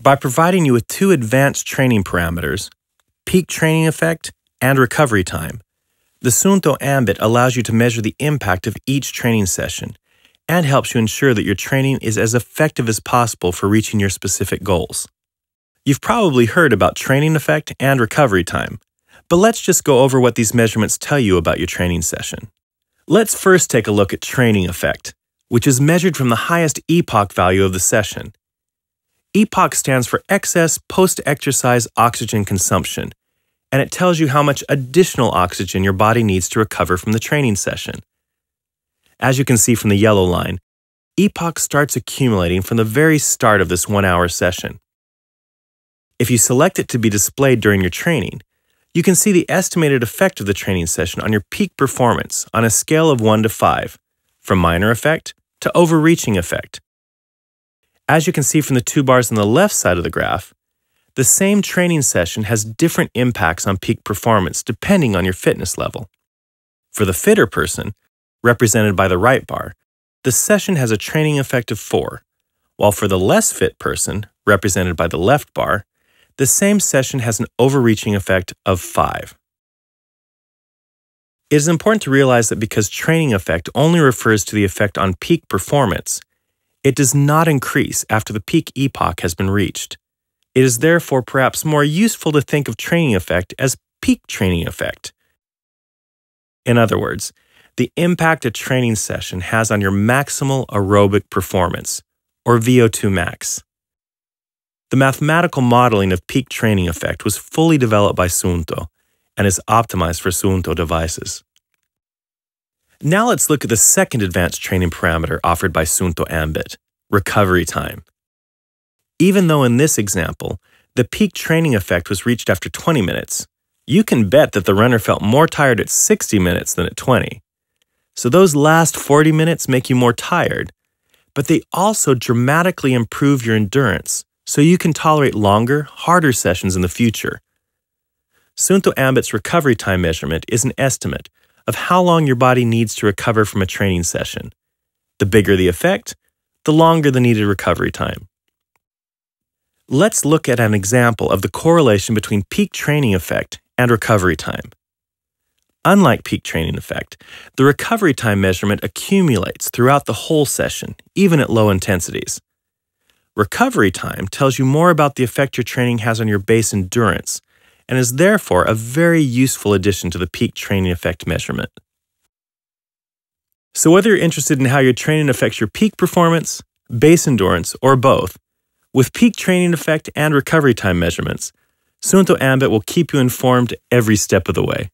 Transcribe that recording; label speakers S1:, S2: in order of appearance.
S1: By providing you with two advanced training parameters, peak training effect and recovery time, the Suunto Ambit allows you to measure the impact of each training session and helps you ensure that your training is as effective as possible for reaching your specific goals. You've probably heard about training effect and recovery time, but let's just go over what these measurements tell you about your training session. Let's first take a look at training effect, which is measured from the highest EPOC value of the session. EPOC stands for excess post exercise oxygen consumption, and it tells you how much additional oxygen your body needs to recover from the training session. As you can see from the yellow line, EPOC starts accumulating from the very start of this one hour session. If you select it to be displayed during your training, you can see the estimated effect of the training session on your peak performance on a scale of 1 to 5, from minor effect to overreaching effect. As you can see from the two bars on the left side of the graph, the same training session has different impacts on peak performance depending on your fitness level. For the fitter person, represented by the right bar, the session has a training effect of 4, while for the less fit person, represented by the left bar, the same session has an overreaching effect of 5. It is important to realize that because training effect only refers to the effect on peak performance, it does not increase after the peak EPOC has been reached. It is therefore perhaps more useful to think of training effect as peak training effect. In other words, the impact a training session has on your maximal aerobic performance, or VO2 max. The mathematical modeling of peak training effect was fully developed by Suunto and is optimized for Suunto devices. Now let's look at the second advanced training parameter offered by Suunto Ambit, recovery time. Even though in this example, the peak training effect was reached after 20 minutes, you can bet that the runner felt more tired at 60 minutes than at 20. So those last 40 minutes make you more tired, but they also dramatically improve your endurance so you can tolerate longer, harder sessions in the future. Suunto Ambit's recovery time measurement is an estimate of how long your body needs to recover from a training session. The bigger the effect, the longer the needed recovery time. Let's look at an example of the correlation between peak training effect and recovery time. Unlike peak training effect, the recovery time measurement accumulates throughout the whole session, even at low intensities. Recovery time tells you more about the effect your training has on your base endurance and is therefore a very useful addition to the peak training effect measurement. So, whether you're interested in how your training affects your peak performance, base endurance, or both, with peak training effect and recovery time measurements, Suunto Ambit will keep you informed every step of the way.